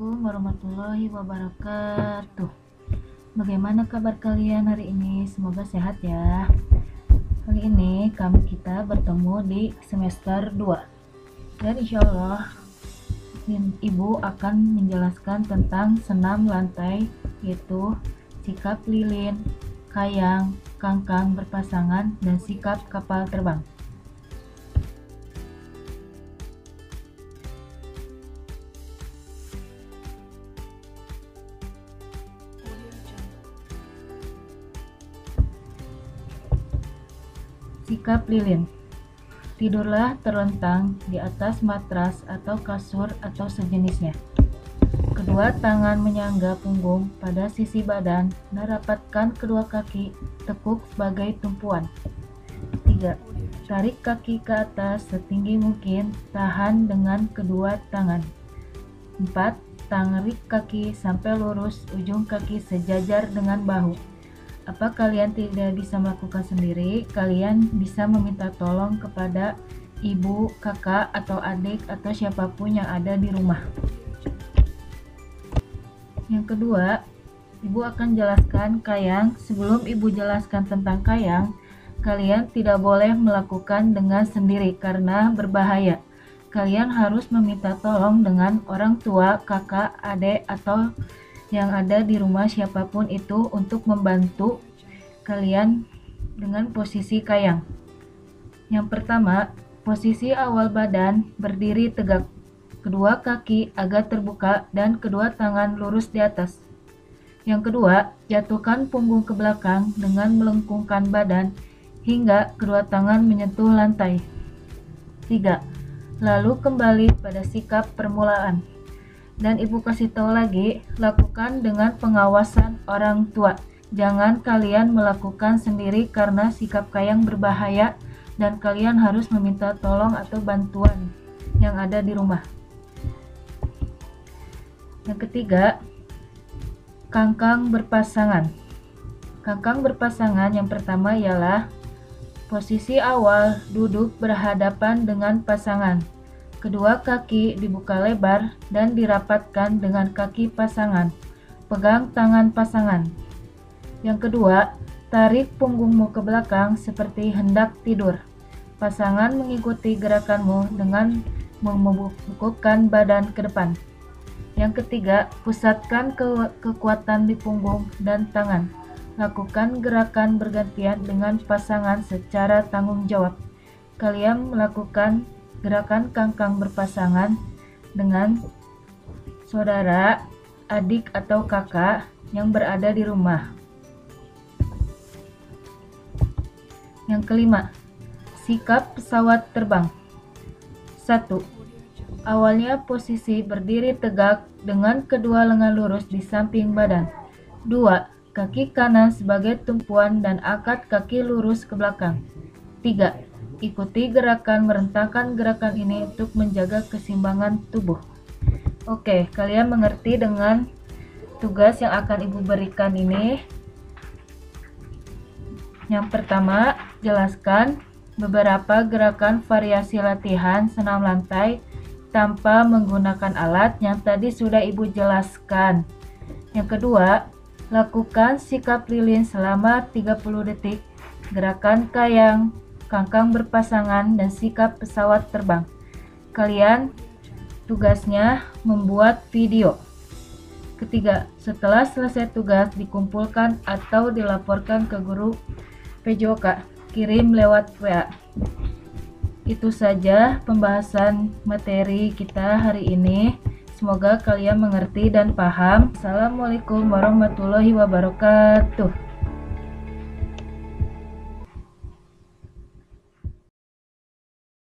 warahmatullahi wabarakatuh. Bagaimana kabar kalian hari ini? Semoga sehat ya. Kali ini kami kita bertemu di semester 2 Dan insya Allah Ibu akan menjelaskan tentang senam lantai Yaitu sikap lilin, kayang, kangkang berpasangan, dan sikap kapal terbang Sikap lilin Tidurlah terlentang di atas matras atau kasur atau sejenisnya. Kedua tangan menyangga punggung pada sisi badan dan rapatkan kedua kaki tekuk sebagai tumpuan. 3. Tarik kaki ke atas setinggi mungkin, tahan dengan kedua tangan. 4. Tarik kaki sampai lurus, ujung kaki sejajar dengan bahu apa kalian tidak bisa melakukan sendiri, kalian bisa meminta tolong kepada ibu, kakak, atau adik, atau siapa pun yang ada di rumah. Yang kedua, ibu akan jelaskan kayang. Sebelum ibu jelaskan tentang kayang, kalian tidak boleh melakukan dengan sendiri karena berbahaya. Kalian harus meminta tolong dengan orang tua, kakak, adik, atau yang ada di rumah siapa pun itu untuk membantu kalian dengan posisi kayang. Yang pertama, posisi awal badan berdiri tegak. Kedua kaki agak terbuka dan kedua tangan lurus di atas. Yang kedua, jatuhkan punggung ke belakang dengan melengkungkan badan hingga kedua tangan menyentuh lantai. 3. Lalu kembali pada sikap permulaan dan ibu kasih tahu lagi, lakukan dengan pengawasan orang tua. Jangan kalian melakukan sendiri karena sikap kayang berbahaya dan kalian harus meminta tolong atau bantuan yang ada di rumah. Yang ketiga, kangkang berpasangan. Kangkang berpasangan yang pertama ialah posisi awal duduk berhadapan dengan pasangan Kedua kaki dibuka lebar dan dirapatkan dengan kaki pasangan. Pegang tangan pasangan. Yang kedua, tarik punggungmu ke belakang seperti hendak tidur. Pasangan mengikuti gerakanmu dengan membungkukkan badan ke depan. Yang ketiga, pusatkan ke kekuatan di punggung dan tangan. Lakukan gerakan bergantian dengan pasangan secara tanggung jawab. Kalian melakukan gerakan kangkang berpasangan dengan saudara, adik atau kakak yang berada di rumah. Yang kelima, sikap pesawat terbang. 1. Awalnya posisi berdiri tegak dengan kedua lengan lurus di samping badan. 2. Kaki kanan sebagai tumpuan dan akad kaki lurus ke belakang. 3 Ikuti gerakan merentangkan gerakan ini untuk menjaga keseimbangan tubuh. Oke, kalian mengerti dengan tugas yang akan Ibu berikan ini? Yang pertama, jelaskan beberapa gerakan variasi latihan senam lantai tanpa menggunakan alat yang tadi sudah Ibu jelaskan. Yang kedua, lakukan sikap lilin selama 30 detik, gerakan kayang, kangkang berpasangan, dan sikap pesawat terbang. Kalian tugasnya membuat video. Ketiga, setelah selesai tugas dikumpulkan atau dilaporkan ke guru PJOK, kirim lewat WA. Itu saja pembahasan materi kita hari ini. Semoga kalian mengerti dan paham. Assalamualaikum warahmatullahi wabarakatuh.